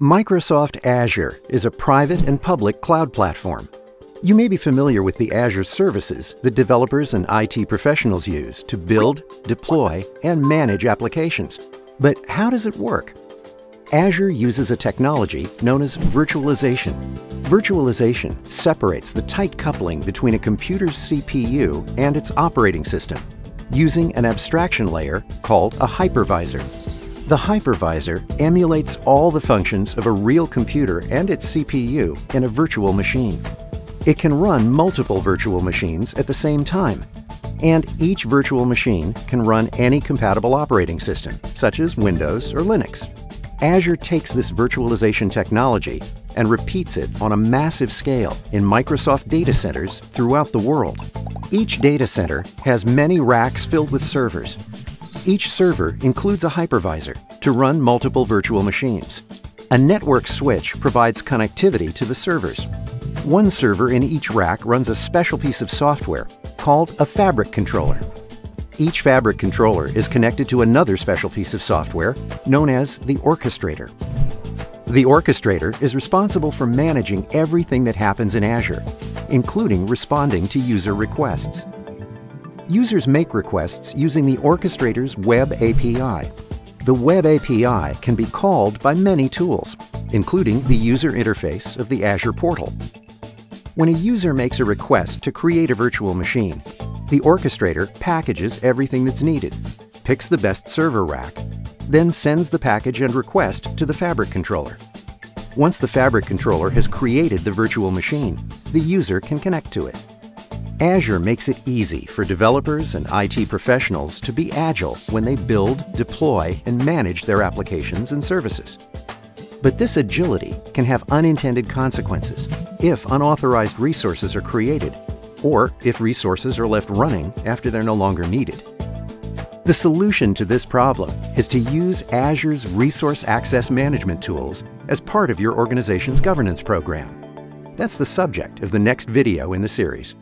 Microsoft Azure is a private and public cloud platform. You may be familiar with the Azure services that developers and IT professionals use to build, deploy, and manage applications. But how does it work? Azure uses a technology known as virtualization. Virtualization separates the tight coupling between a computer's CPU and its operating system using an abstraction layer called a hypervisor. The hypervisor emulates all the functions of a real computer and its CPU in a virtual machine. It can run multiple virtual machines at the same time, and each virtual machine can run any compatible operating system, such as Windows or Linux. Azure takes this virtualization technology and repeats it on a massive scale in Microsoft data centers throughout the world. Each data center has many racks filled with servers, each server includes a hypervisor to run multiple virtual machines. A network switch provides connectivity to the servers. One server in each rack runs a special piece of software called a fabric controller. Each fabric controller is connected to another special piece of software known as the orchestrator. The orchestrator is responsible for managing everything that happens in Azure, including responding to user requests. Users make requests using the orchestrator's Web API. The Web API can be called by many tools, including the user interface of the Azure portal. When a user makes a request to create a virtual machine, the orchestrator packages everything that's needed, picks the best server rack, then sends the package and request to the Fabric controller. Once the Fabric controller has created the virtual machine, the user can connect to it. Azure makes it easy for developers and IT professionals to be agile when they build, deploy, and manage their applications and services. But this agility can have unintended consequences if unauthorized resources are created or if resources are left running after they're no longer needed. The solution to this problem is to use Azure's Resource Access Management tools as part of your organization's governance program. That's the subject of the next video in the series.